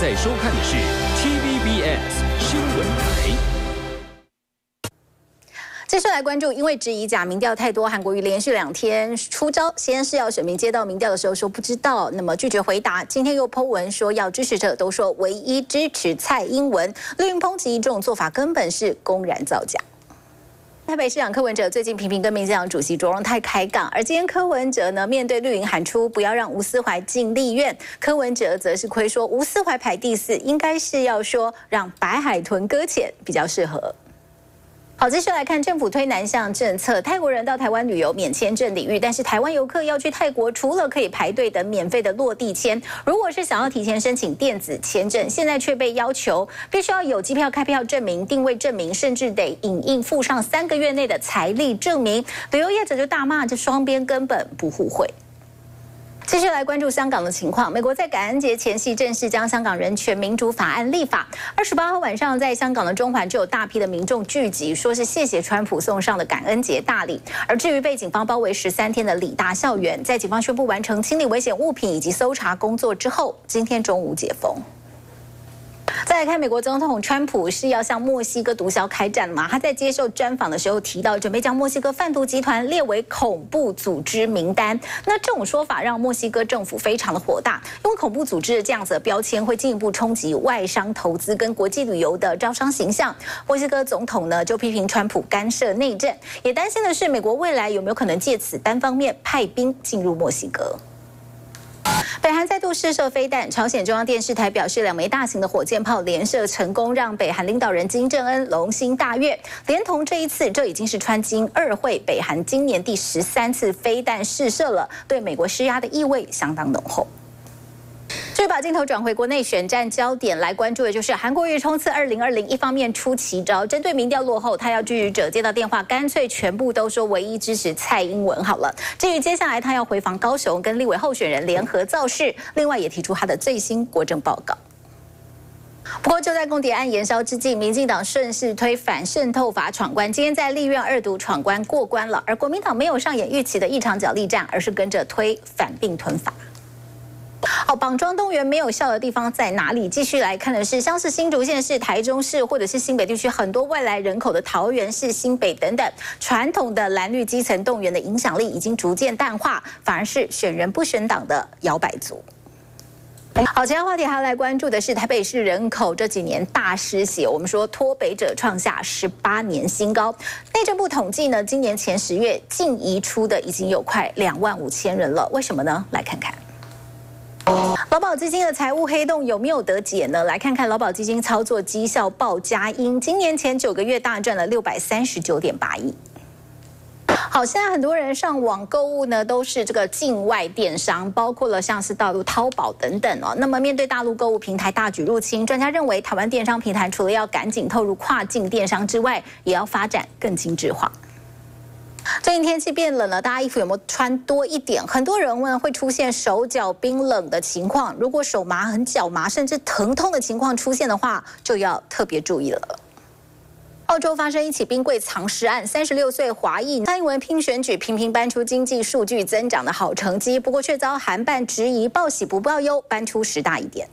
在收看的是 TVBS 新闻台。接下来关注，因为质疑假民调太多，韩国瑜连续两天出招。先是要选民接到民调的时候说不知道，那么拒绝回答。今天又剖文说要支持者都说唯一支持蔡英文，绿营抨击这种做法根本是公然造假。台北市长柯文哲最近频频跟民进党主席卓荣泰开杠，而今天柯文哲呢面对绿营喊出不要让吴思怀进立院，柯文哲则是亏说吴思怀排第四，应该是要说让白海豚搁浅比较适合。好，继续来看政府推南向政策，泰国人到台湾旅游免签证领域，但是台湾游客要去泰国，除了可以排队等免费的落地签，如果是想要提前申请电子签证，现在却被要求必须要有机票开票证明、定位证明，甚至得影印附上三个月内的财力证明。旅游业者就大骂，这双边根本不互惠。继续来关注香港的情况。美国在感恩节前夕正式将香港人权民主法案立法。二十八号晚上，在香港的中环就有大批的民众聚集，说是谢谢川普送上的感恩节大礼。而至于被警方包围十三天的李大校园，在警方宣布完成清理危险物品以及搜查工作之后，今天中午解封。再看美国总统川普是要向墨西哥毒枭开战吗？他在接受专访的时候提到，准备将墨西哥贩毒集团列为恐怖组织名单。那这种说法让墨西哥政府非常的火大，因为恐怖组织的这样子的标签会进一步冲击外商投资跟国际旅游的招商形象。墨西哥总统呢就批评川普干涉内政，也担心的是美国未来有没有可能借此单方面派兵进入墨西哥。北韩再度试射飞弹，朝鲜中央电视台表示，两枚大型的火箭炮连射成功，让北韩领导人金正恩龙心大悦。连同这一次，这已经是川金二会北韩今年第十三次飞弹试射了，对美国施压的意味相当浓厚。继续把镜头转回国内选战焦点来关注的就是韩国瑜冲刺二零二零，一方面出奇招，针对民调落后，他要拒绝者接到电话，干脆全部都说唯一支持蔡英文好了。至于接下来他要回防高雄，跟立委候选人联合造势，另外也提出他的最新国政报告。不过就在共谍案延烧之际，民进党顺势推反渗透法闯关，今天在立院二读闯关过关了，而国民党没有上演预期的一场角力战，而是跟着推反并吞法。好，绑桩动员没有效的地方在哪里？继续来看的是，像是新竹县市、台中市，或者是新北地区很多外来人口的桃园市、新北等等，传统的蓝绿基层动员的影响力已经逐渐淡化，反而是选人不选党的摇摆族。好，其他话题还要来关注的是台北市人口这几年大失血，我们说脱北者创下十八年新高。内政部统计呢，今年前十月净移出的已经有快两万五千人了，为什么呢？来看看。劳保基金的财务黑洞有没有得解呢？来看看劳保基金操作绩效报佳音，今年前九个月大赚了六百三十九点八亿。好，现在很多人上网购物呢，都是这个境外电商，包括了像是大陆淘宝等等哦。那么面对大陆购物平台大举入侵，专家认为台湾电商平台除了要赶紧透入跨境电商之外，也要发展更精致化。最近天气变冷了，大家衣服有没有穿多一点？很多人问会出现手脚冰冷的情况，如果手麻、很脚麻，甚至疼痛的情况出现的话，就要特别注意了。澳洲发生一起冰柜藏尸案，三十六岁华裔蔡英文拼选举频频搬出经济数据增长的好成绩，不过却遭韩办质疑，报喜不报忧，搬出十大疑点。